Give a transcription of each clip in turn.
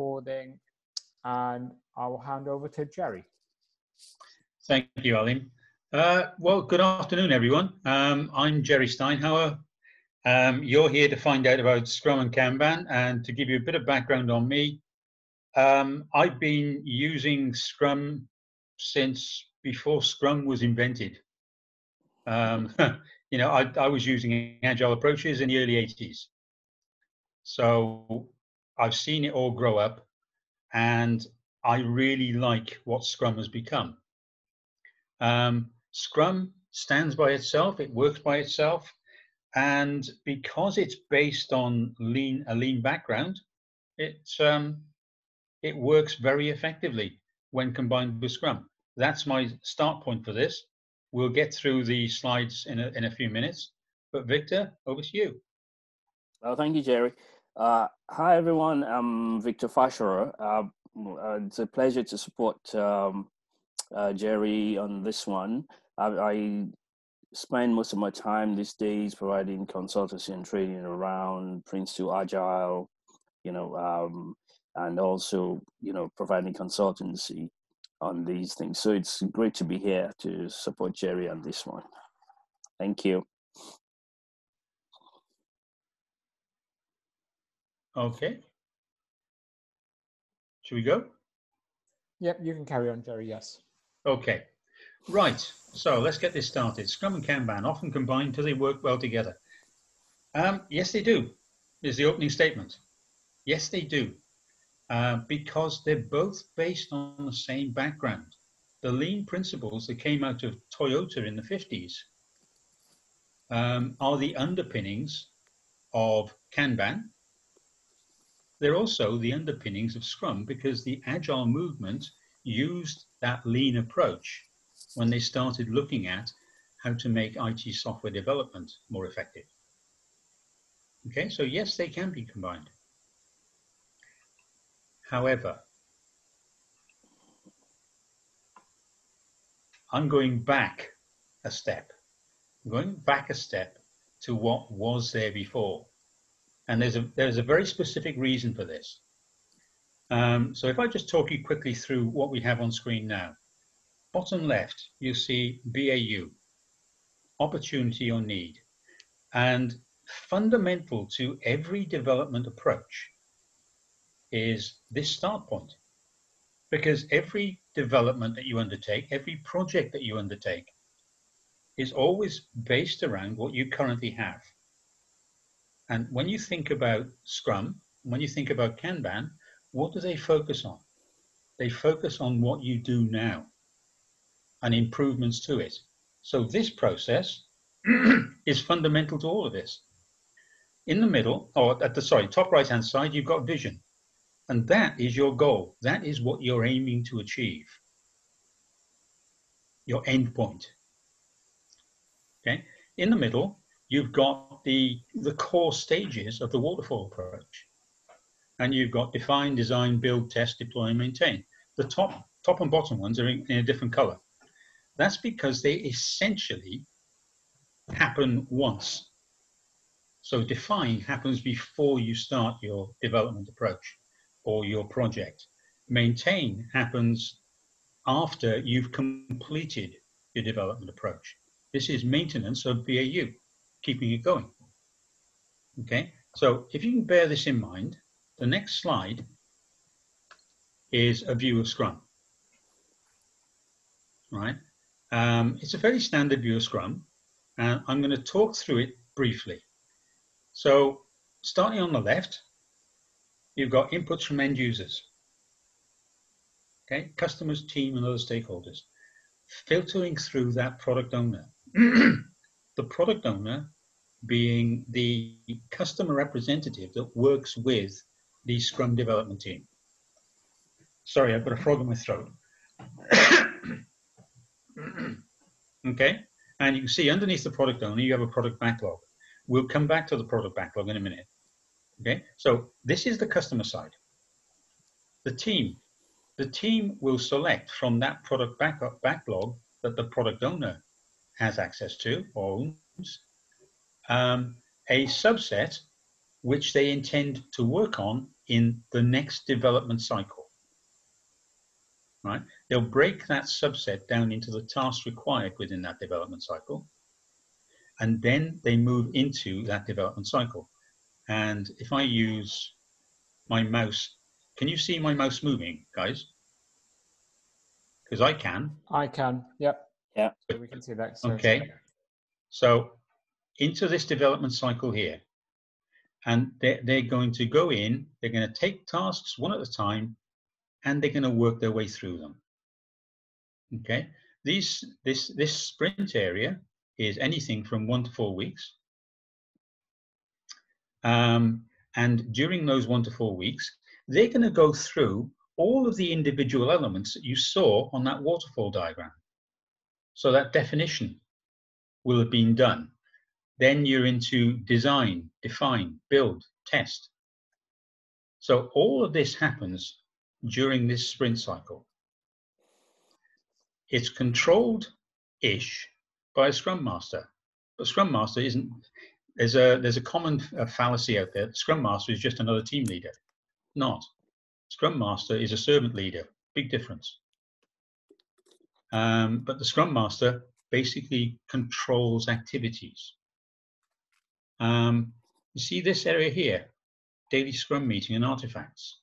recording and I will hand over to Gerry. Thank you, Alim. Uh, well, good afternoon, everyone. Um, I'm Gerry Steinhauer. Um, you're here to find out about Scrum and Kanban and to give you a bit of background on me. Um, I've been using Scrum since before Scrum was invented. Um, you know, I, I was using agile approaches in the early 80s. So I've seen it all grow up and I really like what Scrum has become. Um, Scrum stands by itself, it works by itself, and because it's based on lean a lean background, it um, it works very effectively when combined with Scrum. That's my start point for this. We'll get through the slides in a, in a few minutes, but Victor, over to you. Well, thank you, Gerry. Uh, hi, everyone. I'm Victor Fascherer. Uh, uh, it's a pleasure to support um, uh, Gerry on this one. I, I, spend most of my time these days providing consultancy and training around Prince2 Agile, you know, um, and also, you know, providing consultancy on these things. So it's great to be here to support Gerry on this one. Thank you. Okay. Should we go? Yep, you can carry on, Gerry, yes. Okay. Right, so let's get this started. Scrum and Kanban often combined do they work well together? Um, yes, they do, is the opening statement. Yes, they do, uh, because they're both based on the same background. The lean principles that came out of Toyota in the 50s um, are the underpinnings of Kanban. They're also the underpinnings of Scrum because the agile movement used that lean approach when they started looking at how to make IT software development more effective. Okay, so yes, they can be combined. However, I'm going back a step. I'm going back a step to what was there before. And there's a, there's a very specific reason for this. Um, so if I just talk you quickly through what we have on screen now. Bottom left, you see BAU, opportunity or need. And fundamental to every development approach is this start point. Because every development that you undertake, every project that you undertake, is always based around what you currently have. And when you think about Scrum, when you think about Kanban, what do they focus on? They focus on what you do now and improvements to it. So this process is fundamental to all of this. In the middle, or at the sorry, top right hand side, you've got vision. And that is your goal. That is what you're aiming to achieve. Your end point. Okay. In the middle, you've got the, the core stages of the waterfall approach and you've got define, design, build, test, deploy, and maintain. The top, top and bottom ones are in, in a different color. That's because they essentially happen once. So define happens before you start your development approach or your project. Maintain happens after you've completed your development approach. This is maintenance of BAU, keeping it going. Okay, so if you can bear this in mind, the next slide is a view of Scrum. Right? Um, it's a fairly standard view of Scrum, and I'm going to talk through it briefly. So, starting on the left, you've got inputs from end users, okay, customers, team, and other stakeholders. Filtering through that product owner. the product owner being the customer representative that works with the Scrum development team. Sorry, I've got a frog in my throat. okay, and you can see underneath the product owner, you have a product backlog. We'll come back to the product backlog in a minute. Okay, so this is the customer side. The team. The team will select from that product backlog that the product owner has access to or owns um, a subset which they intend to work on in the next development cycle. Right? They'll break that subset down into the tasks required within that development cycle. And then they move into that development cycle. And if I use my mouse, can you see my mouse moving, guys? Because I can. I can. Yep. Yeah. So we can see that. So Okay. So into this development cycle here, and they're, they're going to go in, they're going to take tasks one at a time, and they're going to work their way through them. Okay. These, this, this sprint area is anything from one to four weeks. Um, and during those one to four weeks, they're going to go through all of the individual elements that you saw on that waterfall diagram. So that definition will have been done. Then you're into design, define, build, test. So all of this happens during this sprint cycle. It's controlled-ish by a Scrum Master, but Scrum Master isn't. There's a there's a common uh, fallacy out there. Scrum Master is just another team leader. Not. Scrum Master is a servant leader. Big difference. Um, but the Scrum Master basically controls activities. Um, you see this area here, daily Scrum meeting and artifacts.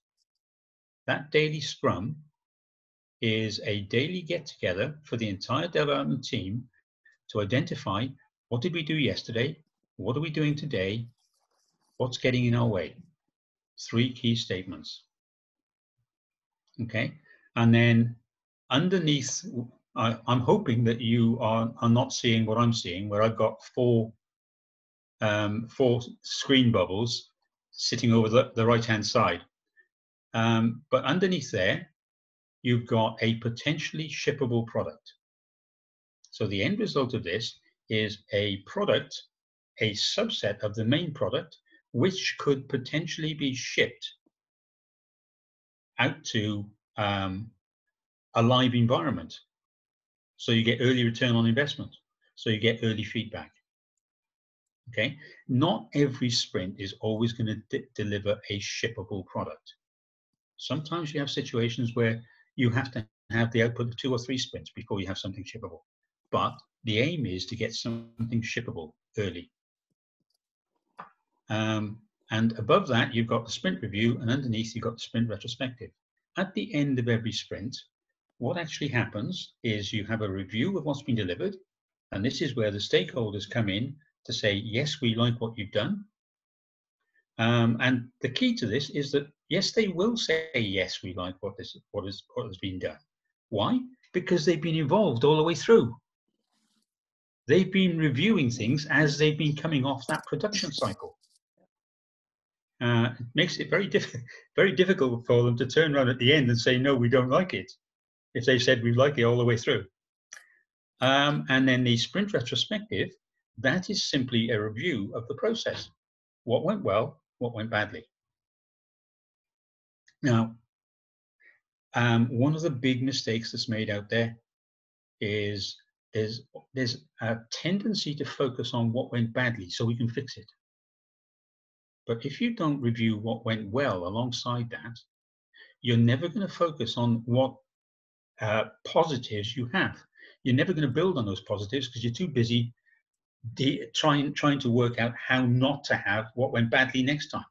That daily Scrum is a daily get together for the entire development team to identify what did we do yesterday, what are we doing today, what's getting in our way. Three key statements. Okay, and then underneath, I, I'm hoping that you are, are not seeing what I'm seeing, where I've got four um, four screen bubbles sitting over the, the right hand side. Um, but underneath there, you've got a potentially shippable product. So the end result of this is a product, a subset of the main product, which could potentially be shipped out to um, a live environment. So you get early return on investment. So you get early feedback. Okay, not every sprint is always going to de deliver a shippable product. Sometimes you have situations where you have to have the output of two or three sprints before you have something shippable. But the aim is to get something shippable early. Um, and above that, you've got the sprint review, and underneath, you've got the sprint retrospective. At the end of every sprint, what actually happens is you have a review of what's been delivered, and this is where the stakeholders come in to say, yes, we like what you've done. Um, and the key to this is that, yes, they will say, yes, we like what, this, what, is, what has been done. Why? Because they've been involved all the way through. They've been reviewing things as they've been coming off that production cycle. Uh, it makes it very, diff very difficult for them to turn around at the end and say, no, we don't like it, if they said we like it all the way through. Um, and then the sprint retrospective that is simply a review of the process. What went well, what went badly. Now, um, one of the big mistakes that's made out there is there's, there's a tendency to focus on what went badly so we can fix it. But if you don't review what went well alongside that, you're never going to focus on what uh, positives you have. You're never going to build on those positives because you're too busy trying trying to work out how not to have what went badly next time.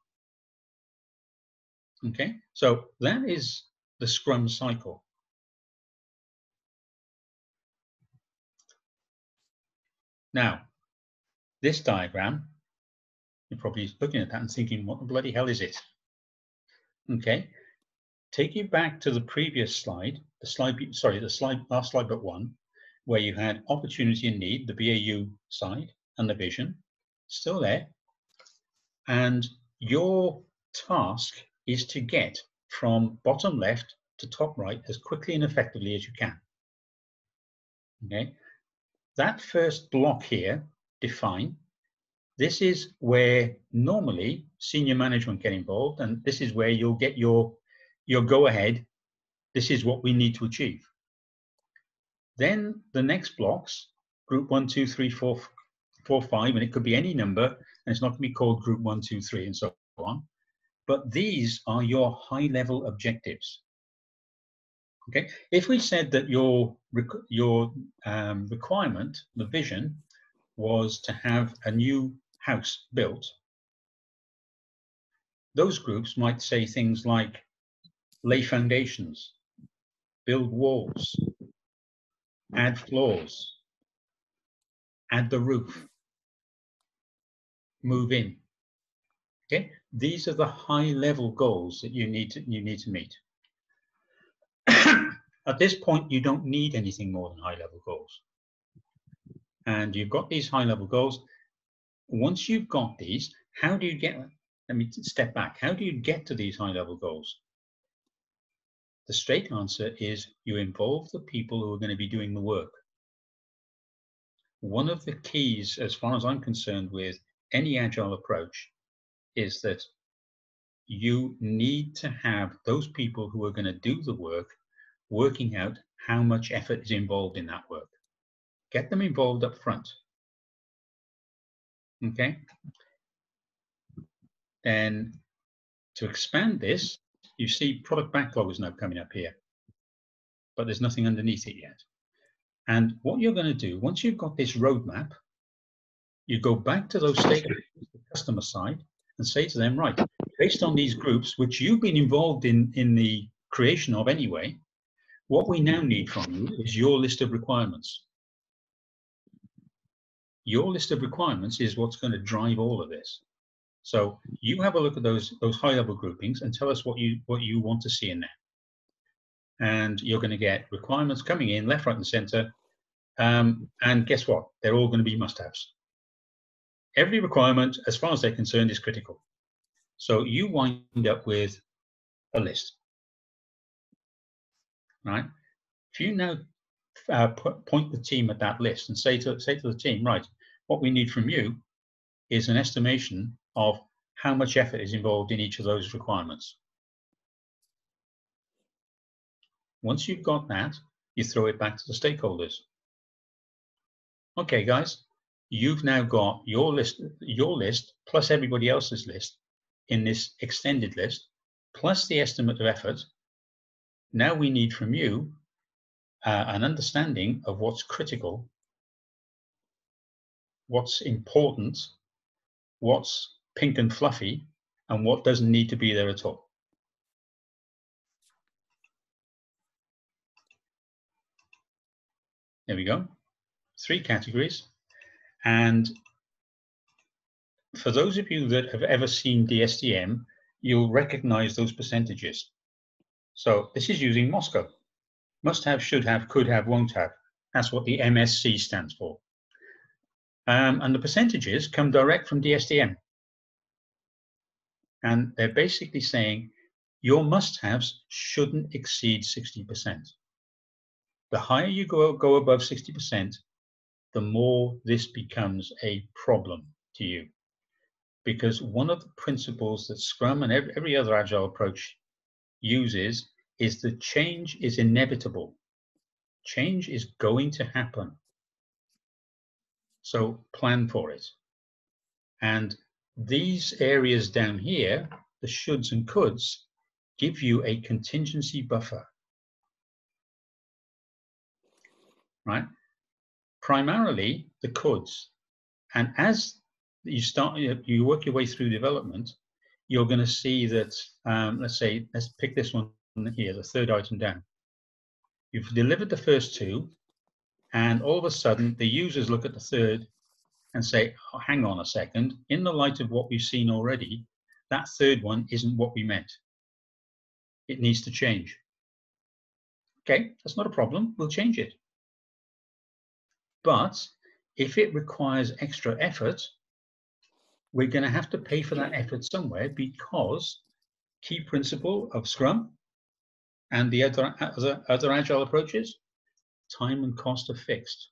Okay, so that is the Scrum cycle. Now, this diagram, you're probably looking at that and thinking, what the bloody hell is it? Okay, take you back to the previous slide, the slide, sorry, the slide, last slide but one, where you had opportunity and need, the BAU side, and the vision, still there. And your task is to get from bottom left to top right as quickly and effectively as you can. Okay, that first block here, define, this is where normally senior management get involved, and this is where you'll get your, your go ahead. This is what we need to achieve. Then the next blocks, group one, two, three, four, four, five, and it could be any number, and it's not going to be called group one, two, three, and so on. but these are your high level objectives. Okay, if we said that your your um, requirement, the vision, was to have a new house built, those groups might say things like lay foundations, build walls, add floors, add the roof, move in. Okay, these are the high level goals that you need to you need to meet. At this point, you don't need anything more than high level goals. And you've got these high level goals. Once you've got these, how do you get, let me step back. How do you get to these high level goals? The straight answer is you involve the people who are going to be doing the work. One of the keys, as far as I'm concerned, with any agile approach is that you need to have those people who are going to do the work working out how much effort is involved in that work. Get them involved up front. Okay. Then to expand this, you see product backlog is now coming up here, but there's nothing underneath it yet. And what you're going to do, once you've got this roadmap, you go back to those stakeholders, the customer side, and say to them, right, based on these groups, which you've been involved in in the creation of anyway, what we now need from you is your list of requirements. Your list of requirements is what's going to drive all of this. So you have a look at those those high level groupings and tell us what you what you want to see in there. And you're going to get requirements coming in left, right, and center. Um, and guess what? They're all going to be must-haves. Every requirement, as far as they're concerned, is critical. So you wind up with a list right? If you now uh, point the team at that list and say to say to the team, right, what we need from you is an estimation of how much effort is involved in each of those requirements. Once you've got that, you throw it back to the stakeholders. Okay, guys, you've now got your list, your list plus everybody else's list in this extended list, plus the estimate of effort now we need from you uh, an understanding of what's critical, what's important, what's pink and fluffy, and what doesn't need to be there at all. There we go. Three categories. And for those of you that have ever seen DSDM, you'll recognize those percentages. So this is using MoSCoW. Must have, should have, could have, won't have. That's what the MSC stands for. Um, and the percentages come direct from DSDM. And they're basically saying your must-haves shouldn't exceed 60%. The higher you go, go above 60%, the more this becomes a problem to you. Because one of the principles that Scrum and every, every other Agile approach uses is that change is inevitable. Change is going to happen. So plan for it. And these areas down here, the shoulds and coulds, give you a contingency buffer. Right? Primarily the coulds. And as you start, you work your way through development, you're going to see that, um, let's say, let's pick this one here, the third item down. You've delivered the first two, and all of a sudden the users look at the third and say, oh, hang on a second, in the light of what we've seen already, that third one isn't what we meant. It needs to change. Okay, that's not a problem, we'll change it. But if it requires extra effort, we're going to have to pay for that effort somewhere because key principle of Scrum and the other, other, other agile approaches, time and cost are fixed.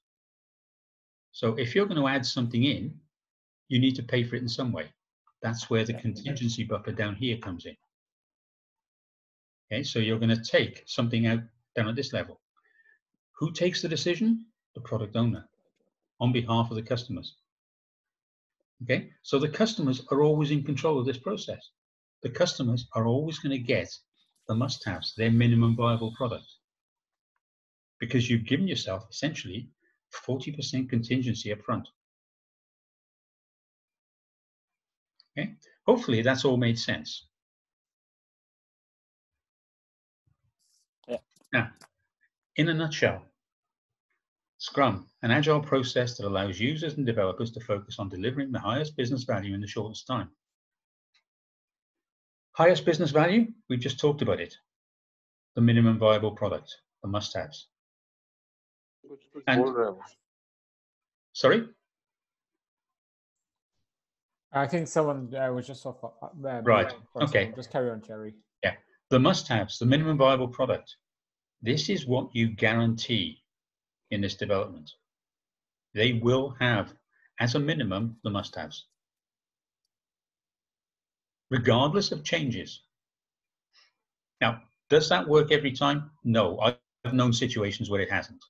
So if you're going to add something in, you need to pay for it in some way. That's where the contingency buffer down here comes in. Okay, so you're going to take something out down at this level. Who takes the decision? The product owner on behalf of the customers. Okay, so the customers are always in control of this process. the customers are always going to get the must-haves, their minimum viable product. Because you've given yourself essentially 40% contingency up front. Okay, hopefully that's all made sense. Yeah. Now, in a nutshell, Scrum, an agile process that allows users and developers to focus on delivering the highest business value in the shortest time. Highest business value, We've just talked about it. The minimum viable product, the must-haves. And, sorry? I think someone uh, was just off. Uh, right. Okay. Just carry on, Gerry. Yeah. The must-haves, the minimum viable product. This is what you guarantee in this development. They will have, as a minimum, the must-haves regardless of changes. Now, does that work every time? No, I've known situations where it hasn't.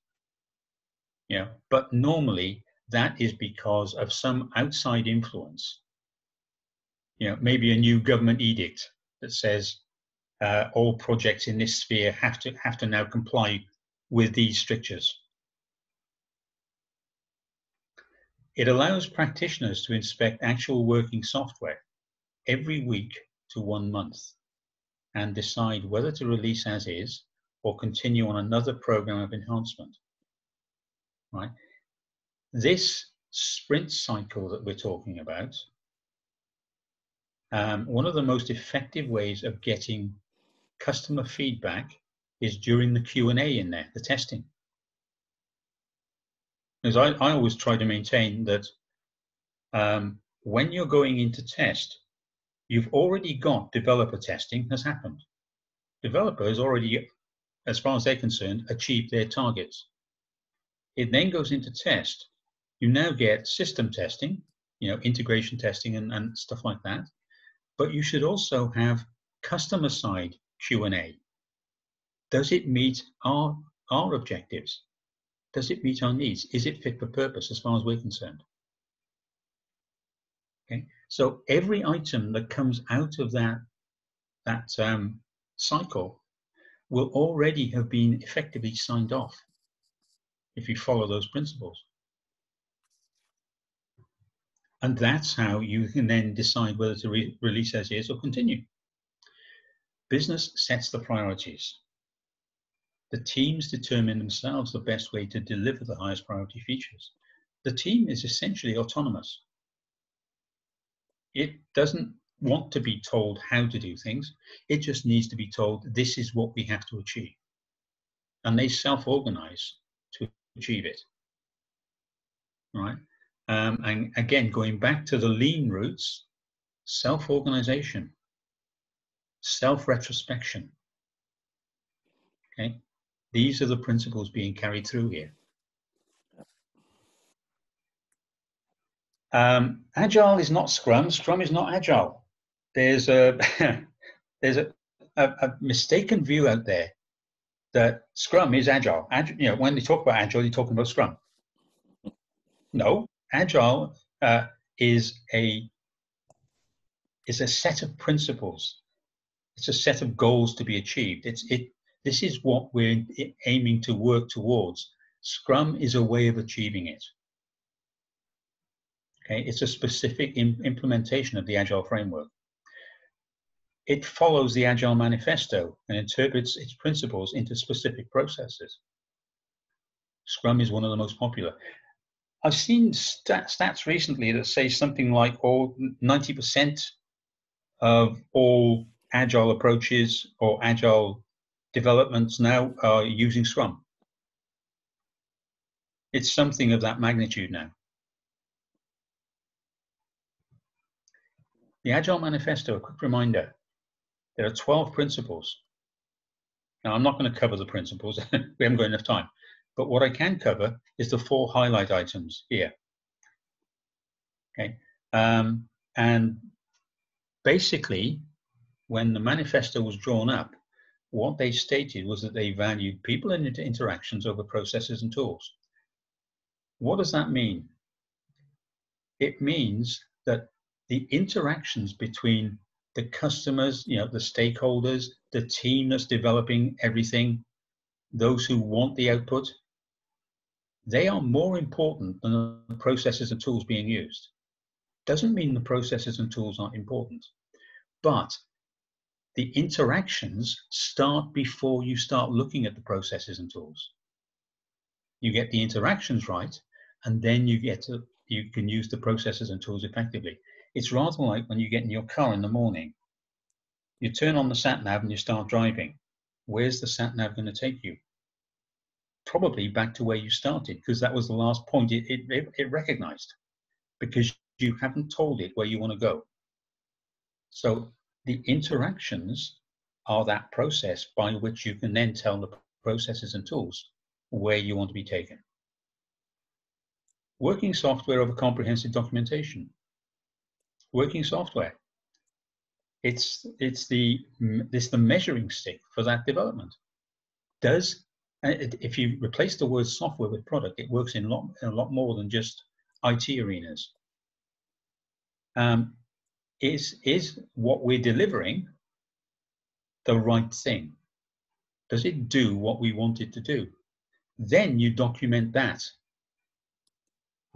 You know, but normally that is because of some outside influence. You know, maybe a new government edict that says uh, all projects in this sphere have to have to now comply with these strictures. It allows practitioners to inspect actual working software every week to one month and decide whether to release as is or continue on another program of enhancement. Right? This sprint cycle that we're talking about, um, one of the most effective ways of getting customer feedback is during the Q&A in there, the testing. Because I, I always try to maintain that um, when you're going into test, you've already got developer testing has happened. Developers already, as far as they're concerned, achieved their targets. It then goes into test. You now get system testing, you know, integration testing and, and stuff like that. But you should also have customer side Q&A. Does it meet our, our objectives? Does it meet our needs? Is it fit for purpose as far as we're concerned? Okay, so every item that comes out of that that um, cycle will already have been effectively signed off if you follow those principles. And that's how you can then decide whether to re release as is or continue. Business sets the priorities. The teams determine themselves the best way to deliver the highest priority features. The team is essentially autonomous it doesn't want to be told how to do things. It just needs to be told this is what we have to achieve. And they self organize achieve it. Right? Um, and again, going back to the lean roots, self organization, self retrospection. Okay? These are the principles being carried through here. Um, agile is not Scrum. Scrum is not agile. There's a there's a, a, a, mistaken view out there that Scrum is agile. Ag, you know, when they talk about agile, you're talking about Scrum. No, agile uh, is a is a set of principles. It's a set of goals to be achieved. It's it. This is what we're aiming to work towards. Scrum is a way of achieving it. Okay, it's a specific implementation of the Agile framework. It follows the Agile Manifesto and interprets its principles into specific processes. Scrum is one of the most popular. I've seen stat, stats recently that say something like all 90% of all agile approaches or agile developments now are using Scrum. It's something of that magnitude now. The Agile Manifesto, a quick reminder, there are 12 principles. Now, I'm not going to cover the principles, we haven't got enough time. But what I can cover is the four highlight items here. Okay, um, and basically, when the manifesto was drawn up, what they stated was that they valued people and interactions over processes and tools. What does that mean? It means that the interactions between the customers, you know, the stakeholders, the team that's developing everything, those who want the output, they are more important than the processes and tools being used. Doesn't mean the processes and tools aren't important, but the interactions start before you start looking at the processes and tools. You get the interactions right, and then you get to you can use the processes and tools effectively. It's rather like when you get in your car in the morning. You turn on the sat nav and you start driving. Where's the sat nav going to take you? Probably back to where you started, because that was the last point it, it, it recognized, because you haven't told it where you want to go. So the interactions are that process by which you can then tell the processes and tools where you want to be taken. Working software over comprehensive documentation. Working software. It's, it's, the, it's the measuring stick for that development. Does, if you replace the word software with product, it works in a lot, in a lot more than just IT arenas. Um, is, is what we're delivering the right thing? Does it do what we want it to do? Then you document that.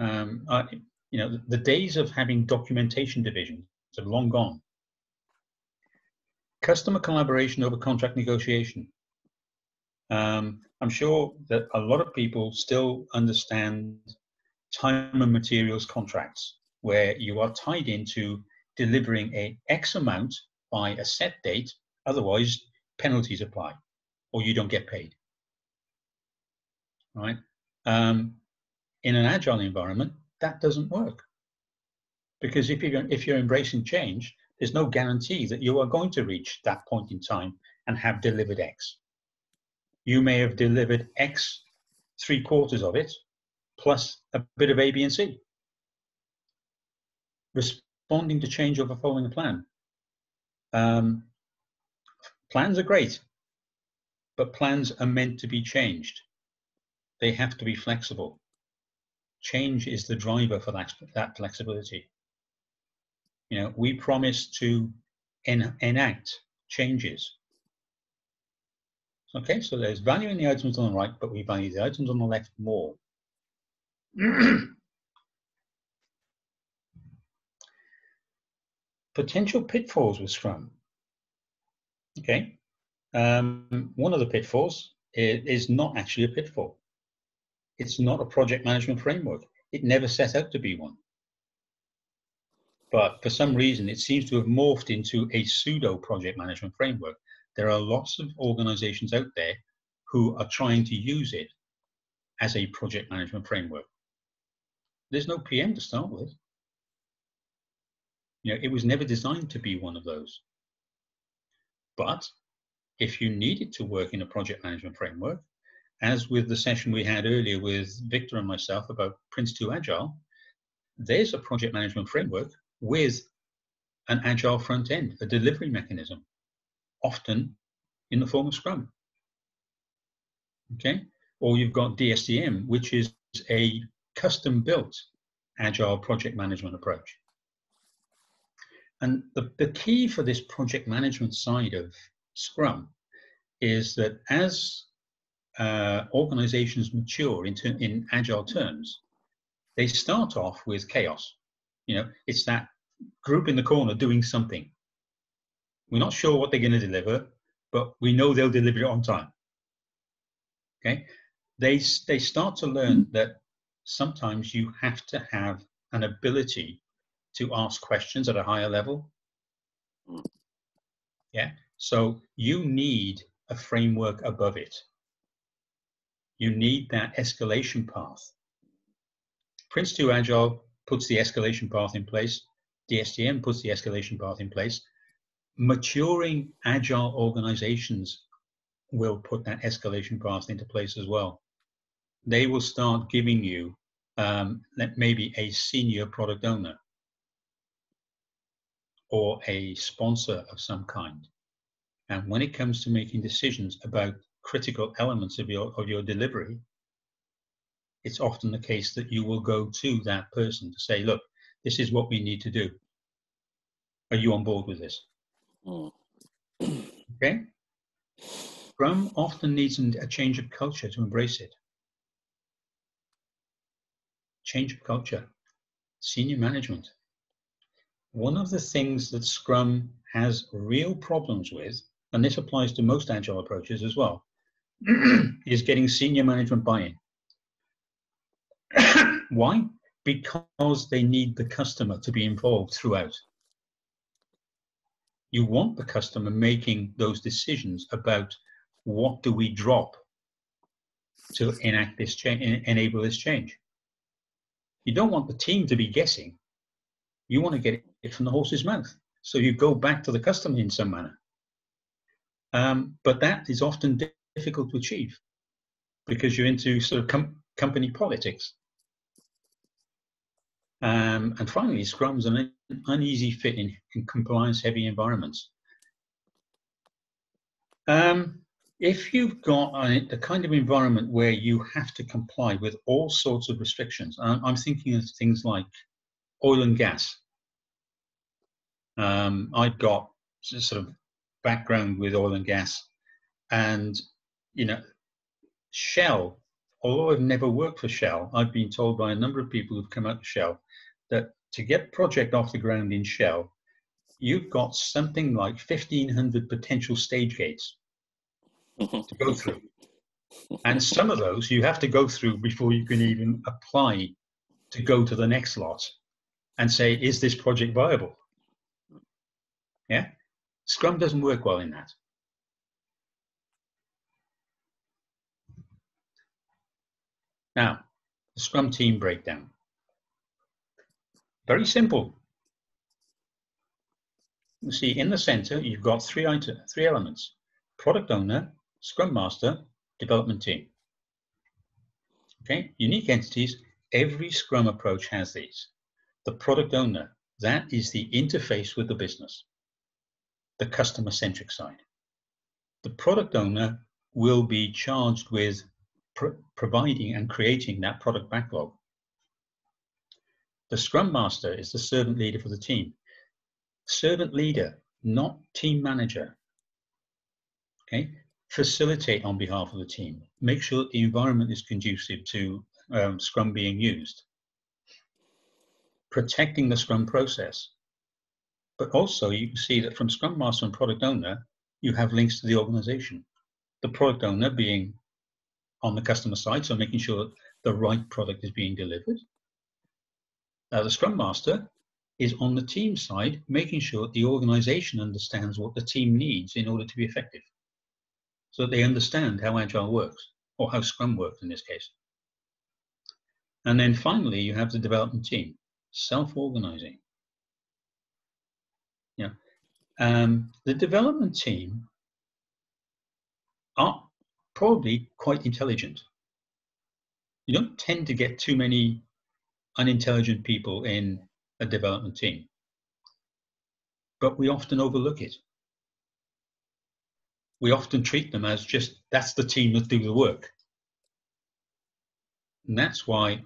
Um, uh, you know, the, days of having documentation divisions are long gone. Customer collaboration over contract negotiation. Um, I'm sure that a lot of people still understand time and materials contracts where you are tied into delivering a X amount by a set date, otherwise penalties apply or you don't get paid. Right? Um, in an agile environment, that doesn't work. Because if you're, if you're embracing change, there's no guarantee that you are going to reach that point in time and have delivered X. You may have delivered X, three quarters of it, plus a bit of A, B, and C responding to change over following a plan. Um, plans are great, but plans are meant to be changed. They have to be flexible. Change is the driver for that, that flexibility. You know, we promise to en enact changes. Okay, so there's value in the items on the right, but we value the items on the left more. potential pitfalls with Scrum. Okay, um, one of the pitfalls is, is not actually a pitfall. It's not a project management framework. It never set out to be one. But for some reason, it seems to have morphed into a pseudo project management framework. There are lots of organizations out there who are trying to use it as a project management framework. There's no PM to start with. You know, it was never designed to be one of those. But if you needed to work in a project management framework, as with the session we had earlier with Victor and myself about Prince2 Agile, there's a project management framework with an agile front end, a delivery mechanism, often in the form of Scrum. Okay, or you've got DSDM, which is a custom built agile project management approach. And the, the key for this project management side of Scrum is that as uh, organizations mature into, in agile terms, they start off with chaos. You know, it's that group in the corner doing something. We're not sure what they're going to deliver, but we know they'll deliver it on time. Okay, they they start to learn that sometimes you have to have an ability to ask questions at a higher level. Hmm. Yeah, so you need a framework above it. You need that escalation path. Prince2 Agile puts the escalation path in place. DSDM puts the escalation path in place. Maturing agile organizations will put that escalation path into place as well. They will start giving you um, maybe a senior product owner or a sponsor of some kind. And when it comes to making decisions about critical elements of your, of your delivery, it's often the case that you will go to that person to say, look, this is what we need to do. Are you on board with this? Mm. Okay? Scrum often needs a change of culture to embrace it. Change of culture. Senior management. One of the things that Scrum has real problems with, and this applies to most agile approaches as well, is getting senior management buy-in. Why? Because they need the customer to be involved throughout. You want the customer making those decisions about what do we drop to enact this change, enable this change. You don't want the team to be guessing. You want to get it from the horse's mouth. So you go back to the customer in some manner. Um, but that is often difficult to achieve because you're into sort of com company politics. Um, and finally, Scrum's an uneasy fit in, in compliance heavy environments. Um, if you've got a, the kind of environment where you have to comply with all sorts of restrictions, I'm, I'm thinking of things like oil and gas. Um, I've got sort of background with oil and gas, and you know, Shell. Although I've never worked for Shell, I've been told by a number of people who've come out of Shell that to get a project off the ground in Shell, you've got something like 1,500 potential stage gates to go through. And some of those you have to go through before you can even apply to go to the next lot and say, is this project viable? Yeah? Scrum doesn't work well in that. Now, the Scrum team breakdown. Very simple. You see, in the center, you've got three, item, three elements. Product owner, Scrum Master, development team. Okay, unique entities, every Scrum approach has these. The product owner, that is the interface with the business, the customer-centric side. The product owner will be charged with providing and creating that product backlog. The Scrum Master is the servant leader for the team. Servant leader, not team manager. Okay, facilitate on behalf of the team. Make sure that the environment is conducive to um, Scrum being used. Protecting the Scrum process. But also you can see that from Scrum Master and Product Owner, you have links to the organization. The product owner being on the customer side, so making sure that the right product is being delivered. Uh, the Scrum Master is on the team side, making sure that the organization understands what the team needs in order to be effective. So that they understand how Agile works, or how Scrum works in this case. And then finally, you have the development team, self-organizing. Yeah. Um, the development team are probably quite intelligent. You don't tend to get too many unintelligent people in a development team, but we often overlook it. We often treat them as just that's the team that do the work. And that's why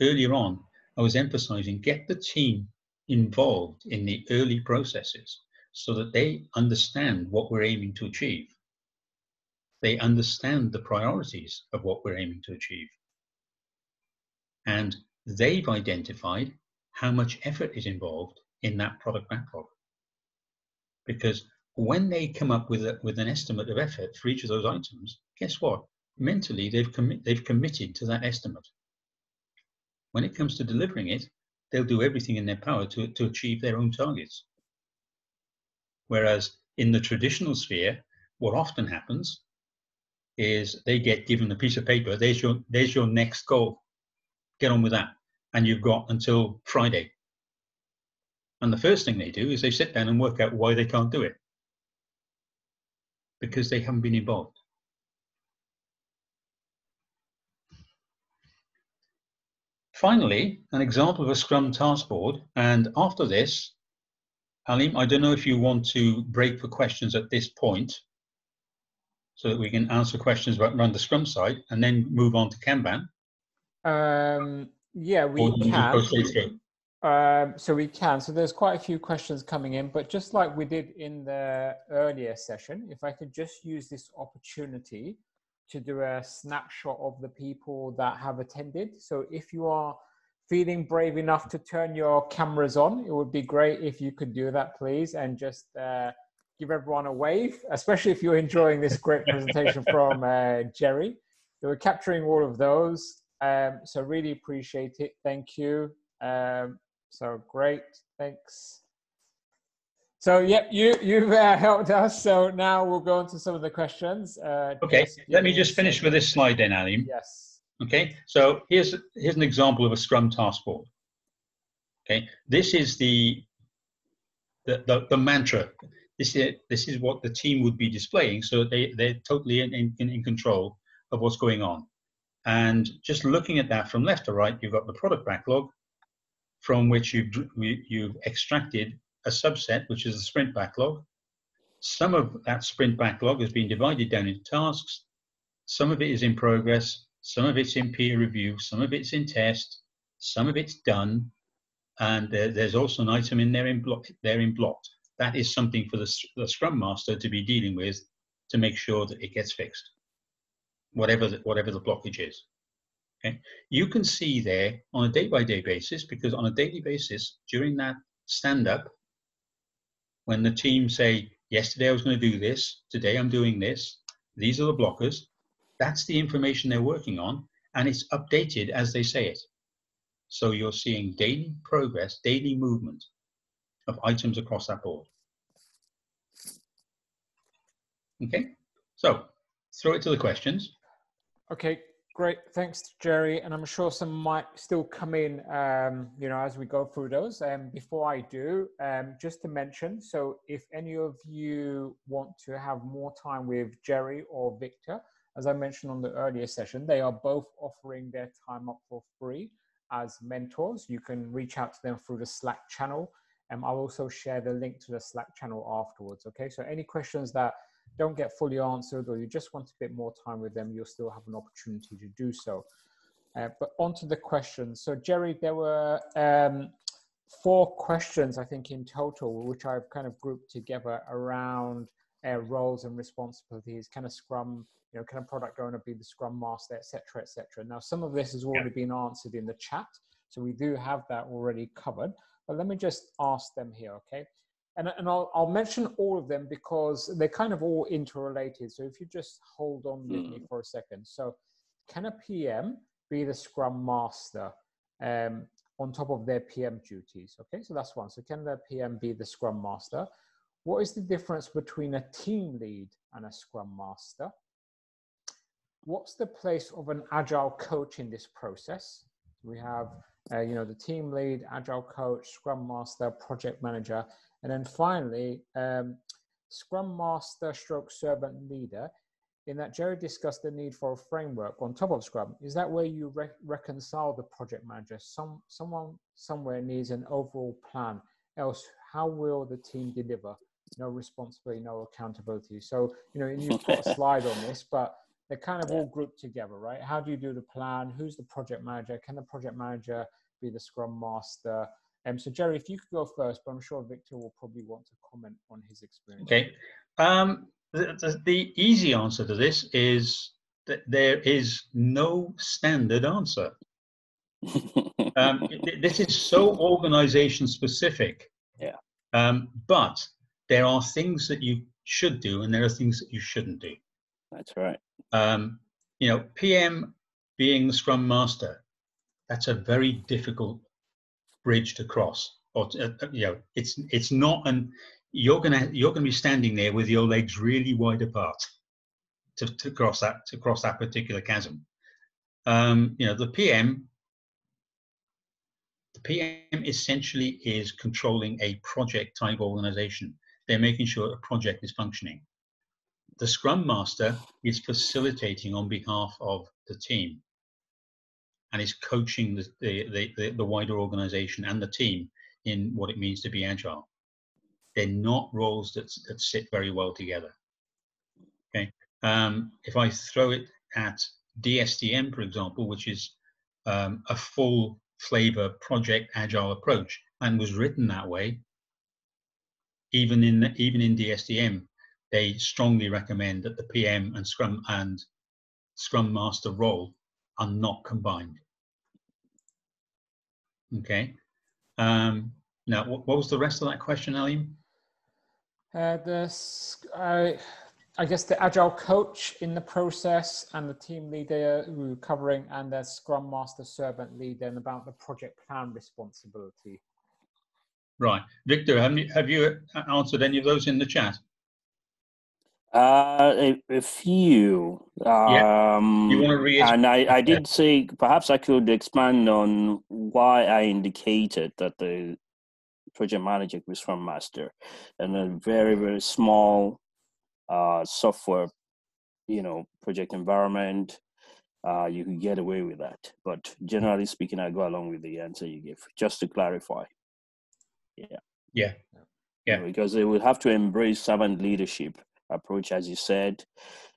earlier on I was emphasizing get the team involved in the early processes so that they understand what we're aiming to achieve they understand the priorities of what we're aiming to achieve. And they've identified how much effort is involved in that product backlog. Because when they come up with, a, with an estimate of effort for each of those items, guess what? Mentally, they've, commi- they've committed to that estimate. When it comes to delivering it, they'll do everything in their power to, to achieve their own targets. Whereas in the traditional sphere, what often happens is they get given a piece of paper. There's your there's your next goal. Get on with that, and you've got until Friday. And the first thing they do is they sit down and work out why they can't do it because they haven't been involved. Finally, an example of a Scrum task board. And after this, Alim, I don't know if you want to break for questions at this point so that we can answer questions about run the Scrum side and then move on to Kanban? Um, yeah, we can. Um, so we can. So there's quite a few questions coming in, but just like we did in the earlier session, if I could just use this opportunity to do a snapshot of the people that have attended. So if you are feeling brave enough to turn your cameras on, it would be great if you could do that, please, and just uh, give everyone a wave, especially if you're enjoying this great presentation from uh, Gerry. So we're capturing all of those. Um, so really appreciate it. Thank you. Um, so great, thanks. So yep, you you've uh, helped us. So now we'll go on to some of the questions. Uh, okay, let me just finish with this slide then, Alim. Yes. Okay, so here's here's an example of a Scrum task board. Okay, this is the the, the, the mantra. This is this is what the team would be displaying, so they they're totally in, in, in control of what's going on. And just looking at that from left to right, you've got the product backlog, from which you've, you've extracted a subset, which is the sprint backlog. Some of that sprint backlog has been divided down into tasks. Some of it is in progress, some of it's in peer review, some of it's in test, some of it's done, and there, there's also an item in there in, block, there in blocked. That is something for the, the Scrum Master to be dealing with to make sure that it gets fixed, whatever the, whatever the blockage is. Okay. You can see there on a day by day basis, because on a daily basis, during that stand up, when the team say, yesterday I was going to do this, today I'm doing this, these are the blockers, that's the information they're working on, and it's updated as they say it. So you're seeing daily progress, daily movement of items across that board. Okay, so throw it to the questions. Okay, Great, thanks, Gerry. And I'm sure some might still come in, um, you know, as we go through those. And um, before I do, um, just to mention, so if any of you want to have more time with Gerry or Victor, as I mentioned on the earlier session, they are both offering their time up for free as mentors. You can reach out to them through the Slack channel. And I'll also share the link to the Slack channel afterwards. Okay, so any questions that don't get fully answered or you just want a bit more time with them, you'll still have an opportunity to do so. Uh, but on to the questions. So Gerry, there were um, four questions, I think, in total, which I've kind of grouped together around uh, roles and responsibilities, kind of Scrum, you know, kind of product owner be the Scrum Master, etc., etc. Now, some of this has already yeah. been answered in the chat, so we do have that already covered. But let me just ask them here, okay? and, and I'll, I'll mention all of them because they're kind of all interrelated. So if you just hold on with mm. me hmm. for a second. So can a PM be the Scrum Master um, on top of their PM duties? Okay, so that's one. So can the PM be the Scrum Master? What is the difference between a team lead and a Scrum Master? What's the place of an Agile coach in this process? We have, uh, you know, the team lead, Agile coach, Scrum Master, project manager, and then finally, um, Scrum Master stroke servant leader, in that Gerry discussed the need for a framework on top of Scrum. Is that where you re reconcile the project manager? Some Someone somewhere needs an overall plan. Else, how will the team deliver? No responsibility, no accountability. So, you know, you've got a slide on this, but they're kind of all grouped together, right? How do you do the plan? Who's the project manager? Can the project manager be the Scrum Master? Um, so Gerry, if you could go first, but I'm sure Victor will probably want to comment on his experience. Okay. Um, the, the, the easy answer to this is that there is no standard answer. um, this is so organization specific. Yeah. Um, but there are things that you should do, and there are things that you shouldn't do. That's right. Um, you know, PM being the Scrum Master, that's a very difficult bridge to cross. Or to, uh, you know it's it's not an you're gonna you're gonna be standing there with your legs really wide apart to, to cross that to cross that particular chasm. Um, you know the pm the pm essentially is controlling a project type organization. They're making sure a project is functioning the scrum master is facilitating on behalf of the team and is coaching the, the, the, the wider organization and the team in what it means to be agile. They're not roles that, that sit very well together. Okay. Um, if I throw it at DSDM, for example, which is um, a full flavor project agile approach and was written that way. Even in even in DSDM, they strongly recommend that the PM and Scrum and Scrum Master role are not combined. Okay. Um, now, what, what was the rest of that question, Alim? Uh, this, I, I guess the agile coach in the process and the team leader we were covering and the scrum master servant leader and about the project plan responsibility. Right. Victor, have you, have you answered any of those in the chat? Uh, a, a few. Yeah. Um, You want to and I, I did say perhaps I could expand on why I indicated that the project manager was Scrum Master and a very, very small uh, software, you know, project environment. Uh, you could get away with that. But generally speaking, I go along with the answer you give, just to clarify. Yeah. Yeah. Yeah. Because they would have to embrace servant leadership approach, as you said,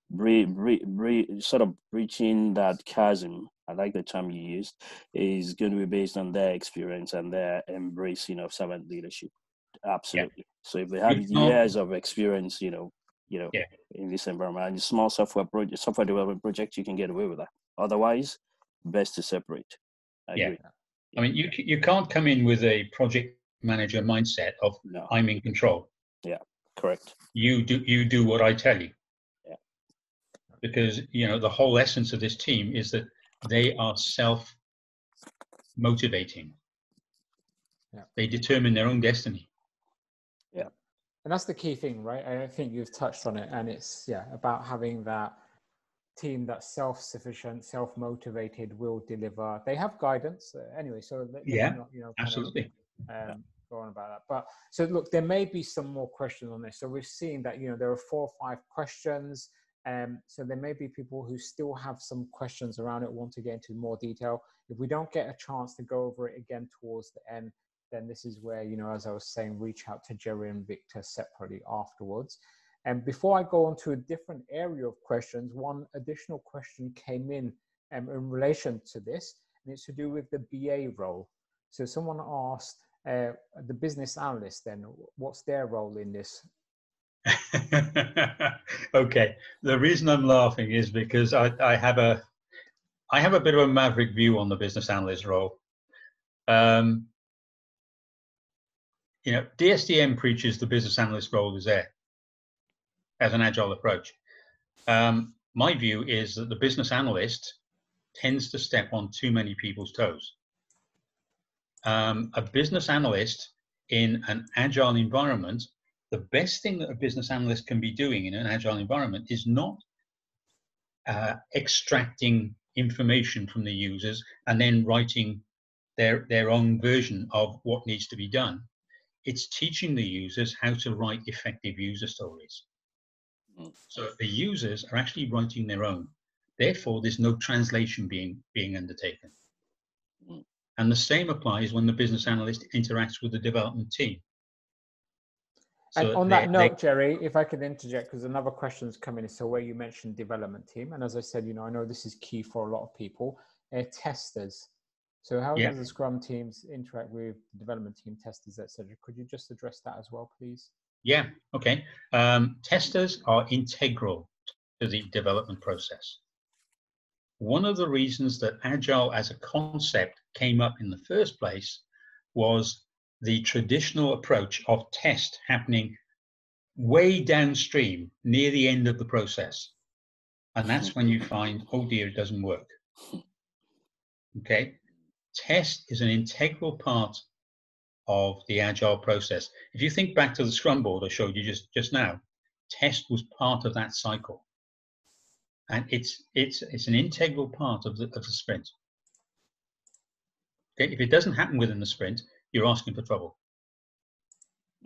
bre- bre- bre- sort of breaching that chasm. I like the term you used. Is going to be based on their experience and their embracing of servant leadership. Absolutely. So if they have years of experience, you know, you know, Yeah. in this environment, and small software project, software development project, you can get away with that. Otherwise, best to separate. I Yeah. agree. I mean, you, you can't come in with a project manager mindset of No, I'm in control. Correct. You do you do what I tell you. Yeah. Because you know the whole essence of this team is that they are self motivating. Yeah. They determine their own destiny. Yeah. And that's the key thing right i think you've touched on it and it's yeah about having that team that's self-sufficient self-motivated will deliver they have guidance uh, anyway so Yeah, not, you know kind of, Absolutely. um, go on about that but so look there may be some more questions on this so we've seen that you know there are four or five questions um, so there may be people who still have some questions around it want to get into more detail if we don't get a chance to go over it again towards the end then this is where, you know, as I was saying, reach out to Gerry and Victor separately afterwards. And before I go on to a different area of questions, one additional question came in um, in relation to this, and it's to do with the BA role. So someone asked uh, the business analyst, then what's their role in this? okay. The reason I'm laughing is because I, I have a I have a bit of a maverick view on the business analyst role. Um, you know, DSDM preaches the business analyst role is there as an agile approach. Um, my view is that the business analyst tends to step on too many people's toes. Um, a business analyst in an agile environment, the best thing that a business analyst can be doing in an agile environment is not uh, extracting information from the users and then writing their, their own version of what needs to be done it's teaching the users how to write effective user stories. Mm. So the users are actually writing their own. Therefore, there's no translation being being undertaken. And the same applies when the business analyst interacts with the development team. And on they- that they- note, Gerry, if I could interject, because another question's coming. In so where you mentioned development team, and as I said, you know, I know this is key for a lot of people. Uh, testers. So how Yeah. does the Scrum teams interact with the development team, testers, etc.? Could you just address that as well, please? Yeah, okay. Um, testers are integral to the development process. One of the reasons that Agile as a concept came up in the first place was the traditional approach of test happening way downstream near the end of the process. And that's when you find, oh dear, it doesn't work. Okay? Test is an integral part of the agile process. If you think back to the Scrum board I showed you just, just now, test was part of that cycle. And it's it's it's an integral part of the of the sprint. Okay, if it doesn't happen within the sprint, you're asking for trouble.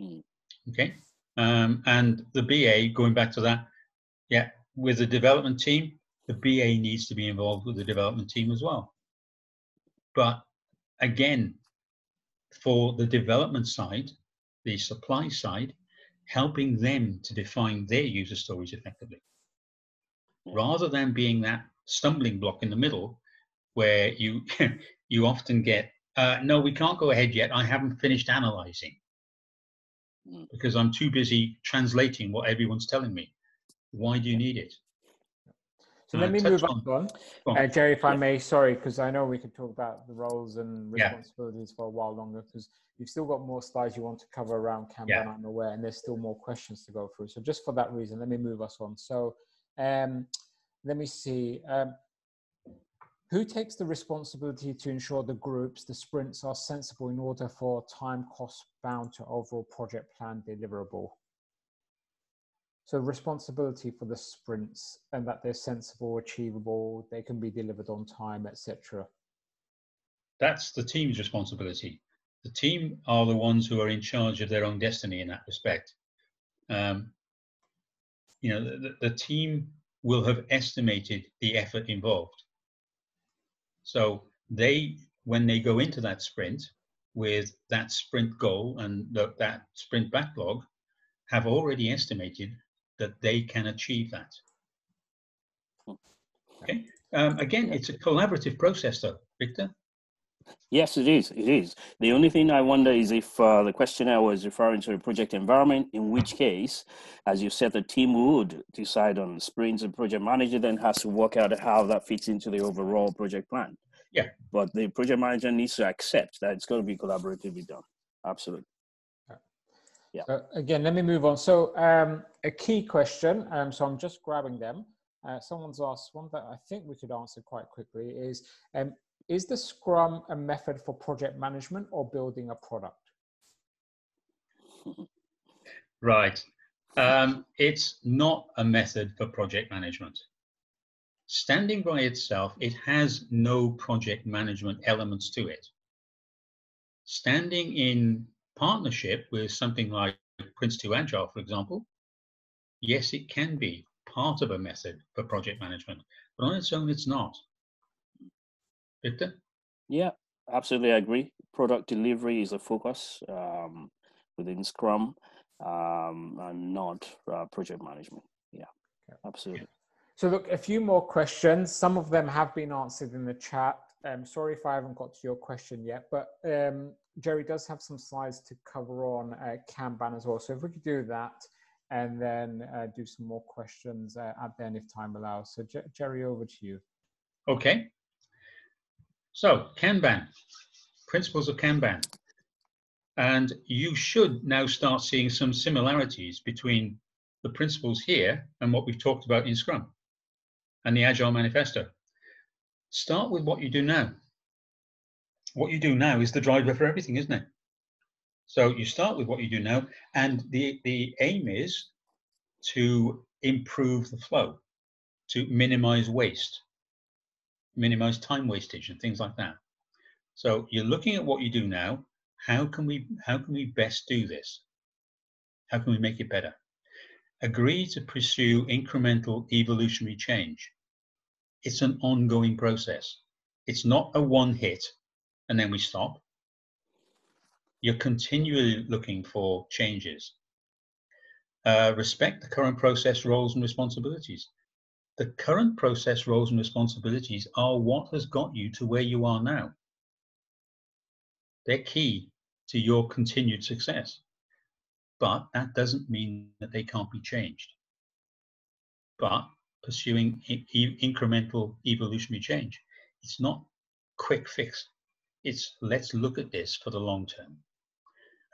Mm. Okay, um, and the BA going back to that, yeah, with the development team, the BA needs to be involved with the development team as well. But again, for the development side, the supply side, helping them to define their user stories effectively. Rather than being that stumbling block in the middle where you you often get uh, no, we can't go ahead yet. I haven't finished analyzing Mm. because I'm too busy translating what everyone's telling me. Why do you need it? So Uh, let me move on- on. On. Uh, Gerry, if I may, sorry, because I know we could talk about the roles and Yeah. responsibilities for a while longer, because you've still got more slides you want to cover around Kanban, Yeah. I'm aware, and there's still more questions to go through. So just for that reason, let me move us on. So um, let me see. Um, who takes the responsibility to ensure the groups, the sprints are sensible in order for time cost bound to overall project plan deliverable? So responsibility for the sprints and that they're sensible, achievable, they can be delivered on time, etc. That's the team's responsibility. The team are the ones who are in charge of their own destiny in that respect. Um, you know, the, the team will have estimated the effort involved. So they, when they go into that sprint with that sprint goal and the, that sprint backlog, have already estimated that they can achieve that. Okay. Um, again, it's a collaborative process, though, Victor. Yes, it is. It is. The only thing I wonder is if uh, the questionnaire was referring to a project environment, in which case, as you said, the team would decide on sprints and project manager then has to work out how that fits into the overall project plan. Yeah. But the project manager needs to accept that it's going to be collaboratively done. Absolutely. Yeah. So again, let me move on. So um, a key question, um, so I'm just grabbing them. Uh, someone's asked one that I think we could answer quite quickly is, um, is the Scrum a method for project management or building a product? Right. Um, it's not a method for project management. Standing by itself, it has no project management elements to it. Standing in partnership with something like Prince2 Agile, for example, yes, it can be part of a method for project management, but on its own, it's not. Victor? Yeah, absolutely. I agree. Product delivery is a focus um, within Scrum um, and not uh, project management. Yeah, absolutely. So look, a few more questions. Some of them have been answered in the chat. Um, sorry if I haven't got to your question yet, but um, Gerry does have some slides to cover on uh, Kanban as well. So if we could do that and then uh, do some more questions uh, at the end if time allows. So Ger- Gerry, over to you. Okay. So, Kanban, principles of Kanban. And you should now start seeing some similarities between the principles here and what we've talked about in Scrum and the Agile Manifesto. Start with what you do now. What you do now is the driver for everything, isn't it? So you start with what you do now, and the, the aim is to improve the flow, to minimize waste, minimize time wastage and things like that. So you're looking at what you do now. How can we how can we best do this? How can we make it better? Agree to pursue incremental evolutionary change. It's an ongoing process. It's not a one hit and then we stop. You're continually looking for changes. Uh, respect the current process roles and responsibilities the current process roles and responsibilities are what has got you to where you are now. They're key to your continued success. But that doesn't mean that they can't be changed. But pursuing e- incremental evolutionary change, it's not quick fix. It's let's look at this for the long term.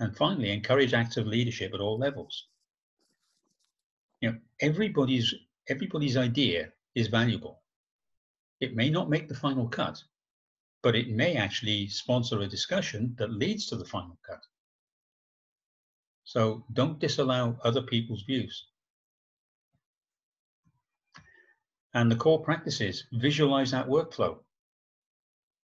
And finally, encourage active leadership at all levels. You know, everybody's everybody's idea is valuable. It may not make the final cut, but it may actually sponsor a discussion that leads to the final cut. So don't disallow other people's views. And the core practices, visualize that workflow.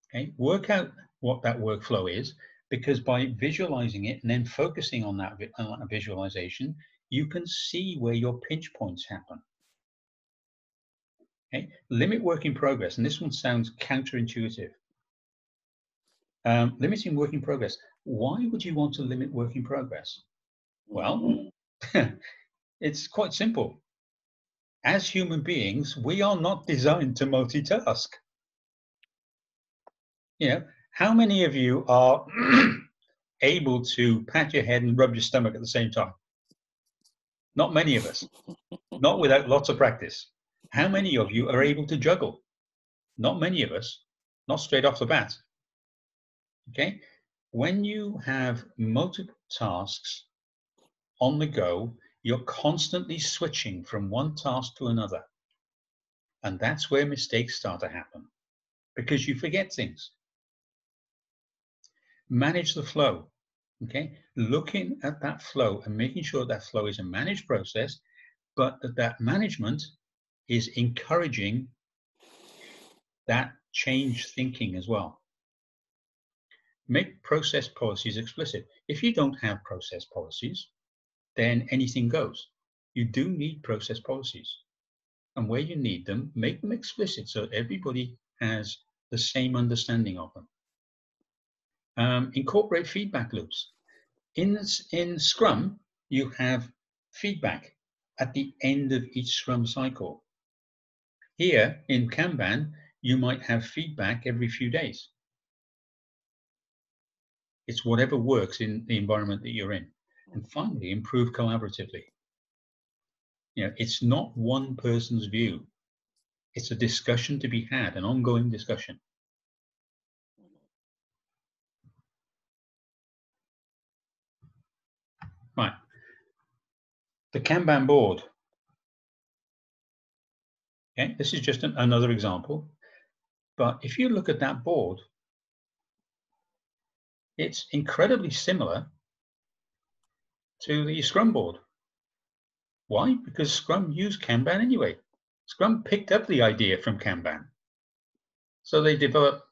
Okay, work out what that workflow is, because by visualizing it and then focusing on that, on that visualization, you can see where your pinch points happen. Okay, limit work in progress, and this one sounds counterintuitive. Um, limiting work in progress. Why would you want to limit work in progress? Well, it's quite simple. As human beings, we are not designed to multitask. You know, How many of you are able to pat your head and rub your stomach at the same time? Not many of us. Not without lots of practice. How many of you are able to juggle? Not many of us. Not straight off the bat. Okay? When you have multiple tasks on the go, you're constantly switching from one task to another. And that's where mistakes start to happen because you forget things. Manage the flow. Okay, looking at that flow and making sure that flow is a managed process, but that that management is encouraging that change thinking as well. Make process policies explicit. If you don't have process policies, then anything goes. You do need process policies. And where you need them, make them explicit so everybody has the same understanding of them. Um, incorporate feedback loops. In, in Scrum, you have feedback at the end of each Scrum cycle. Here in Kanban, you might have feedback every few days. It's whatever works in the environment that you're in. And finally, improve collaboratively. You know, it's not one person's view. It's a discussion to be had, an ongoing discussion. Right. The Kanban board. Okay, this is just an, another example. But if you look at that board, it's incredibly similar to the Scrum board. Why? Because Scrum used Kanban anyway. Scrum picked up the idea from Kanban. So they developed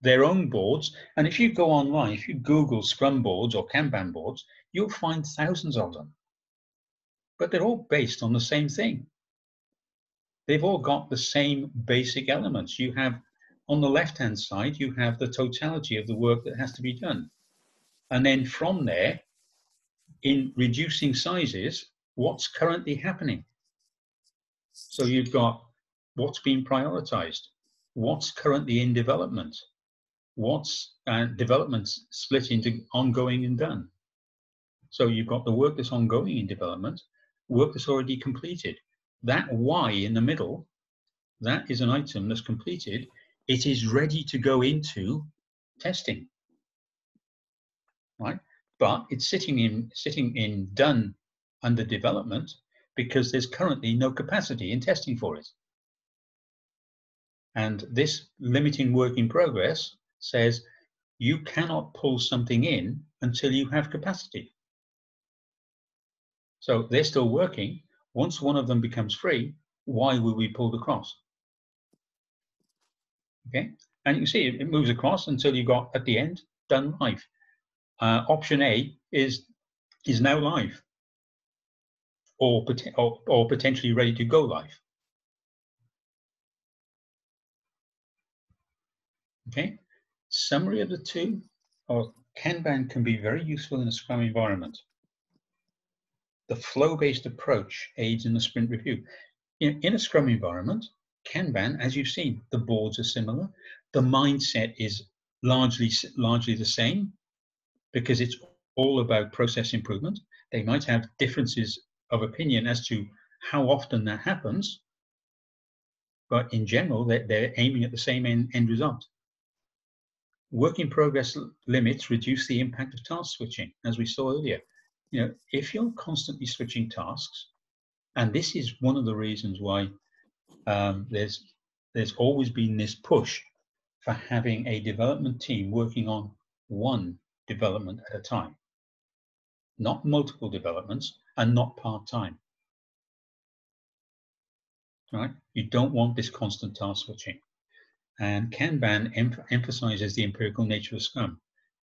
their own boards. And if you go online, if you Google Scrum boards or Kanban boards, you'll find thousands of them. But they're all based on the same thing. They've all got the same basic elements. You have, on the left-hand side, you have the totality of the work that has to be done. And then from there, in reducing sizes, what's currently happening. So you've got what's being prioritized, what's currently in development, what's uh, development split into ongoing and done. So you've got the work that's ongoing in development, work that's already completed. That Y in the middle, that is an item that's completed. It is ready to go into testing, right? But it's sitting in sitting in done under development because there's currently no capacity in testing for it. And this limiting work in progress says you cannot pull something in until you have capacity. So they're still working. Once one of them becomes free, why will we pull the cross? Okay, and you can see it moves across until you got at the end done live. Uh, option A is is now live or, or, or potentially ready to go live. Okay, summary of the two, or Kanban can be very useful in a Scrum environment. The flow-based approach aids in the sprint review. In, in a Scrum environment, Kanban, as you've seen, the boards are similar. The mindset is largely largely the same because it's all about process improvement. They might have differences of opinion as to how often that happens, but in general, they're, they're aiming at the same end, end result. Work in progress limits reduce the impact of task switching, as we saw earlier. You know, if you're constantly switching tasks, and this is one of the reasons why um, there's there's always been this push for having a development team working on one development at a time, not multiple developments, and not part-time. Right? You don't want this constant task switching. And Kanban em emphasizes the empirical nature of Scrum.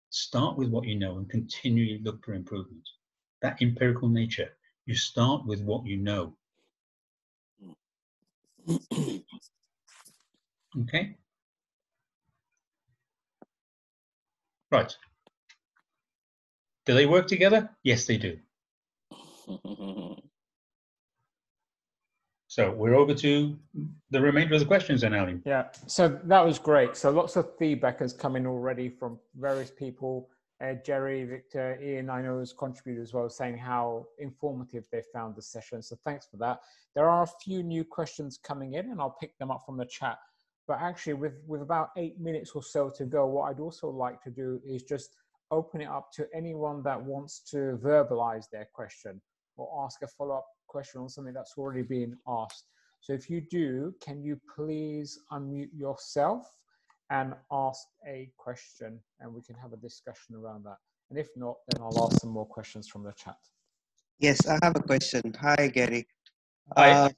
Start with what you know and continually look for improvement. That empirical nature, you start with what you know. okay? Right. Do they work together? Yes, they do. So we're over to the remainder of the questions then, Ali. Yeah, so that was great. So lots of feedback has come in already from various people. Uh, Gerry, Victor, Ian, I know has contributed as well, saying how informative they found the session. So thanks for that. There are a few new questions coming in, and I'll pick them up from the chat. But actually, with with about eight minutes or so to go, what I'd also like to do is just open it up to anyone that wants to verbalize their question or ask a follow up question on something that's already been asked. So if you do, can you please unmute yourself and ask a question and we can have a discussion around that. And if not, then I'll ask some more questions from the chat. Yes, I have a question. Hi, Gary. Hi. Uh,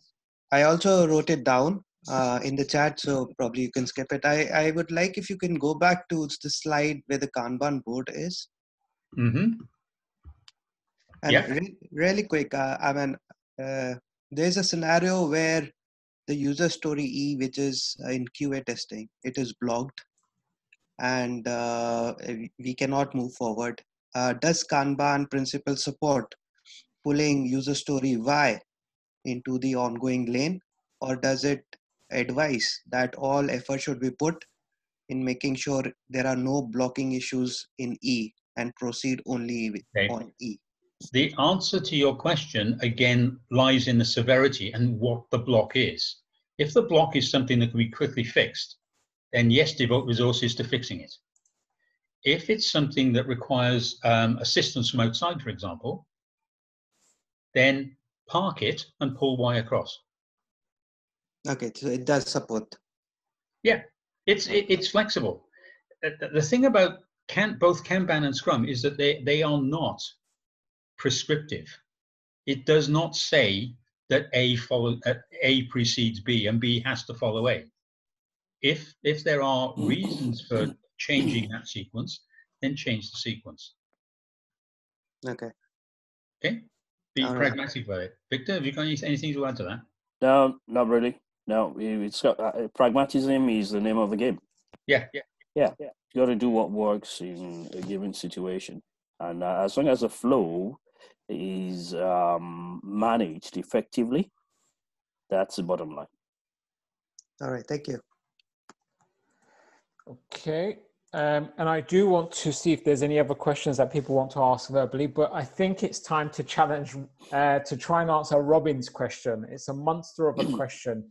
I also wrote it down uh, in the chat, so probably you can skip it. I, I would like if you can go back to the slide where the Kanban board is. Mm-hmm. And Yeah. re- really quick, uh, I mean, uh, there's a scenario where the user story E, which is uh, in QA testing, it is blocked and uh, we- cannot move forward. Uh, does Kanban principle support pulling user story Y into the ongoing lane, or does it advise that all effort should be put in making sure there are no blocking issues in E and proceed only with- Okay. on E? The answer to your question again lies in the severity and what the block is. If the block is something that can be quickly fixed, then yes, devote resources to fixing it. If it's something that requires um, assistance from outside, for example, then park it and pull Y across. Okay, so it does support. Yeah, it's it, it's flexible. The, thing about can, both Kanban and Scrum is that they, they are not prescriptive. It does not say that A follow uh, A precedes B and B has to follow A. If if there are reasons for changing that sequence, then change the sequence. Okay. Okay, be All right. pragmatic about it. Victor, have you got any, anything to add to that? No, not really. No, it's got uh, pragmatism is the name of the game. Yeah, yeah. Yeah, you got to do what works in a given situation, and uh, as long as the flow is um, managed effectively, that's the bottom line. All right. Thank you. Okay. Um, and I do want to see if there's any other questions that people want to ask verbally, but I think it's time to challenge uh, to try and answer Robin's question. It's a monster of a question.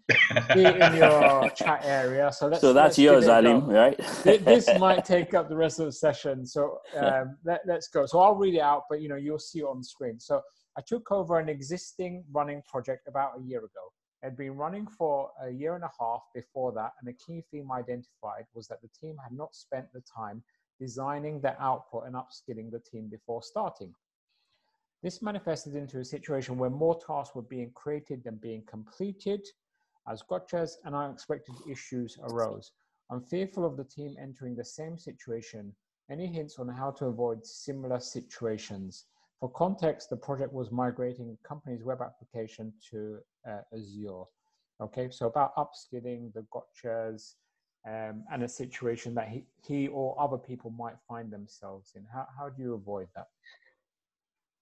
In your chat area. So let's. so that's yours. Alim, right? Th- this might take up the rest of the session. So um, let, let's go. So I'll read it out, but you know you'll see it on the screen. So I took over an existing running project about a year ago. Had been running for a year and a half before that, and a key theme identified was that the team had not spent the time designing the output and upskilling the team before starting. This manifested into a situation where more tasks were being created than being completed as gotchas and unexpected issues arose. I'm fearful of the team entering the same situation. Any hints on how to avoid similar situations? For context, the project was migrating a company's web application to uh, Azure. Okay, so about upskilling the gotchas um, and a situation that he, he or other people might find themselves in. How, how do you avoid that?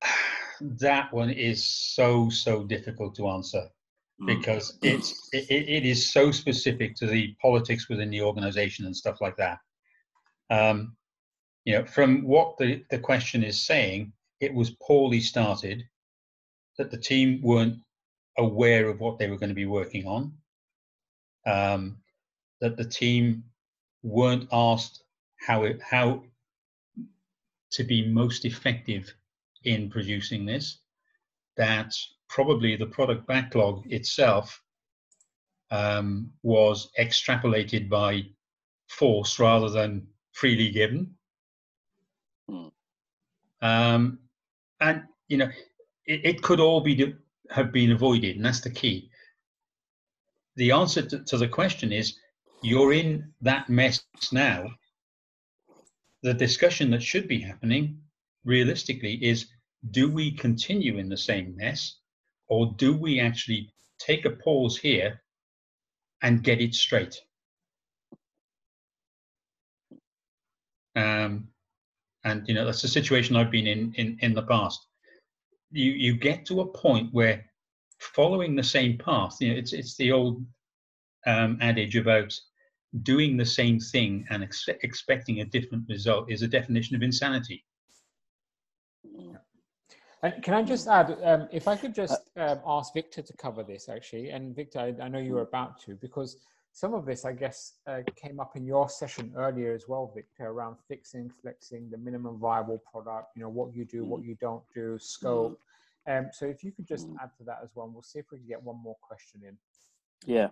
That one is so so difficult to answer. Mm. because it's it, it it is so specific to the politics within the organization and stuff like that. Um, you know, from what the, the question is saying, it was poorly started, that the team weren't aware of what they were going to be working on, um, that the team weren't asked how it how to be most effective in producing this, that probably the product backlog itself um, was extrapolated by force rather than freely given. Hmm. Um, and you know, it, it could all be have been avoided, and that's the key. The answer to, to the question is: you're in that mess now. The discussion that should be happening, realistically, is: do we continue in the same mess, or do we actually take a pause here and get it straight? Um, and you know that's a situation I've been in in in the past. You you get to a point where following the same path. You know, it's it's the old um, adage about doing the same thing and ex- expecting a different result is a definition of insanity. And can I just add, um, if I could just um, ask Victor to cover this actually, and Victor, I, I know you were about to, because some of this, I guess, uh, came up in your session earlier as well, Victor, around fixing, flexing, the minimum viable product, you know, what you do, what you don't do, scope. Um, so if you could just add to that as well, and we'll see if we can get one more question in. Yeah,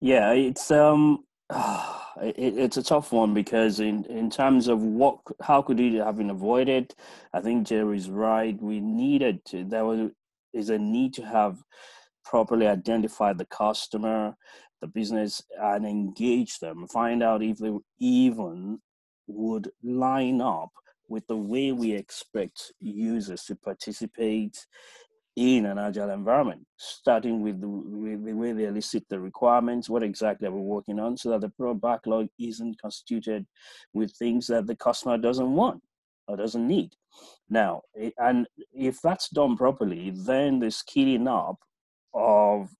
yeah, it's um, it, it's a tough one because in in terms of what, how could it have been avoided? I think Gerry's right. We needed to. There was is a need to have properly identified the customer, the business, and engage them. Find out if they even would line up with the way we expect users to participate in an agile environment, starting with the, with the way they elicit the requirements, what exactly are we working on, so that the product backlog isn't constituted with things that the customer doesn't want or doesn't need. Now, eh, and if that's done properly, then the scaling up of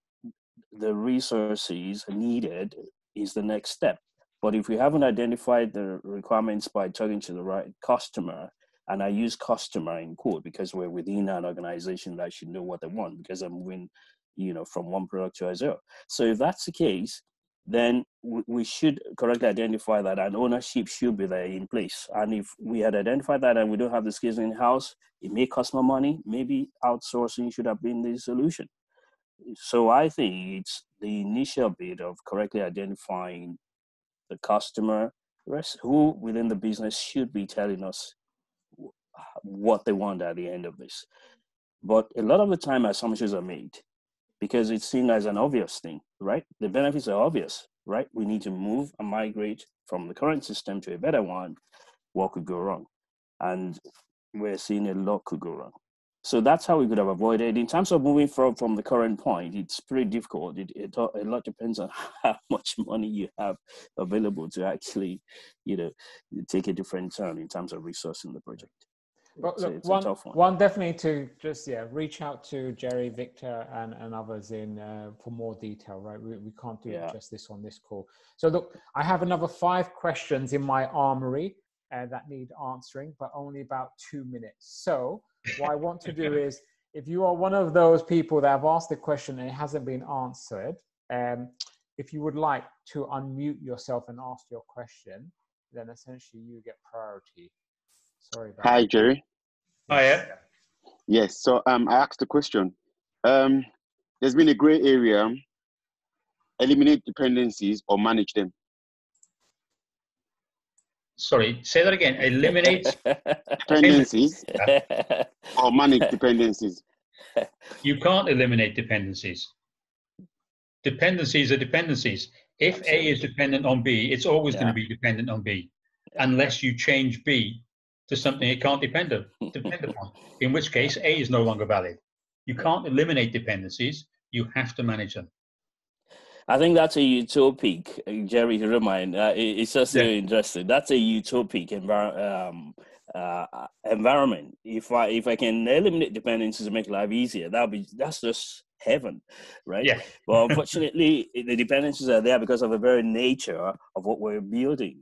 the resources needed is the next step. But if we haven't identified the requirements by talking to the right customer, and I use customer in quote because we're within an organization that should know what they want because I'm moving, you know, from one product to zero. So if that's the case, then we should correctly identify that and ownership should be there in place. And if we had identified that and we don't have the skills in house, it may cost more money. Maybe outsourcing should have been the solution. So I think it's the initial bit of correctly identifying the customer, who within the business should be telling us what they want at the end of this. But a lot of the time, assumptions are made because it's seen as an obvious thing, right? The benefits are obvious, right? We need to move and migrate from the current system to a better one. What could go wrong? And we're seeing a lot could go wrong. So that's how we could have avoided. In terms of moving from from the current point, it's pretty difficult. It, it a lot depends on how much money you have available to actually, you know, take a different turn in terms of resourcing the project. But look, one, one. one. definitely to just yeah reach out to Gerry, Victor, and, and others in uh, for more detail. Right, we, we can't do yeah. just this on this call. So look, I have another five questions in my armory uh, that need answering, but only about two minutes. So what I want to do is, if you are one of those people that have asked the question and it hasn't been answered, um, if you would like to unmute yourself and ask your question, then essentially you get priority. Sorry about Hi, that. Gerry. Hi. Yes, so um, I asked the question. Um, there's been a gray area. Eliminate dependencies or manage them. Sorry, say that again. Eliminate dependencies or manage dependencies. You can't eliminate dependencies. Dependencies are dependencies. If Absolutely. A is dependent on B, it's always yeah. going to be dependent on B, unless you change B to something it can't depend, on, depend upon, in which case A is no longer valid. You can't eliminate dependencies, you have to manage them. I think that's a utopic, Gerry, to remind. Uh, it's just yeah. interesting. That's a utopic envir- um, uh, environment. If I if I can eliminate dependencies and make life easier, that'll be that's just heaven, right? Yeah. well, unfortunately, the dependencies are there because of the very nature of what we're building.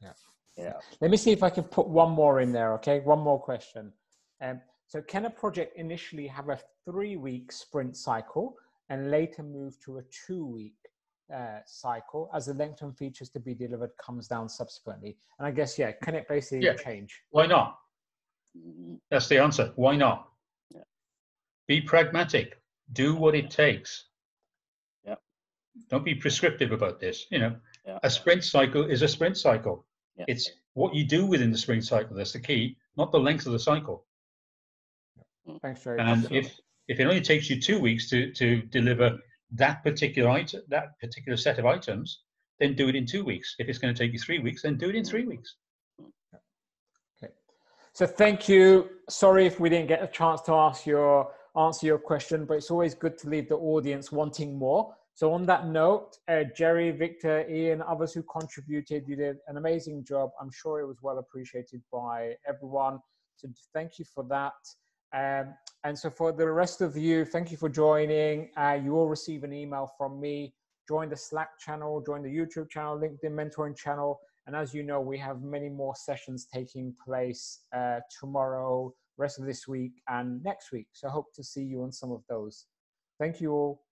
Yeah. Yeah. Let me see if I can put one more in there. Okay, one more question. Um, so, can a project initially have a three-week sprint cycle and later move to a two-week uh, cycle as the length and features to be delivered comes down subsequently? And I guess, yeah, can it basically yeah. change? Why not? That's the answer. Why not? Yeah. Be pragmatic. Do what it takes. Yeah. Don't be prescriptive about this. You know, yeah. a sprint cycle is a sprint cycle. Yeah. It's what you do within the sprint cycle that's the key, not the length of the cycle. Thanks very much. And if if it only takes you two weeks to to deliver that particular item, that particular set of items, then do it in two weeks. If it's going to take you three weeks, then do it in three weeks. Okay. So thank you. Sorry if we didn't get a chance to ask your answer your question, but it's always good to leave the audience wanting more. So on that note, uh, Gerry, Victor, Ian, others who contributed, you did an amazing job. I'm sure it was well appreciated by everyone. So thank you for that. Um, and so for the rest of you, thank you for joining. Uh, you will receive an email from me. Join the Slack channel, join the YouTube channel, LinkedIn mentoring channel. And as you know, we have many more sessions taking place uh, tomorrow, rest of this week, and next week. So I hope to see you on some of those. Thank you all.